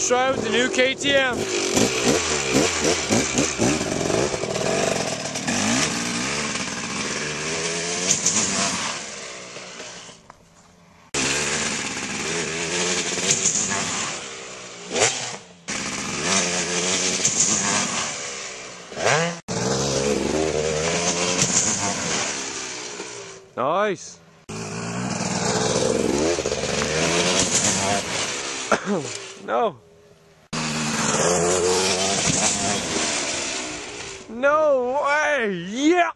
First try with the new KTM. Nice. no. No way! Yeah!